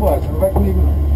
embora, você não vai comigo não.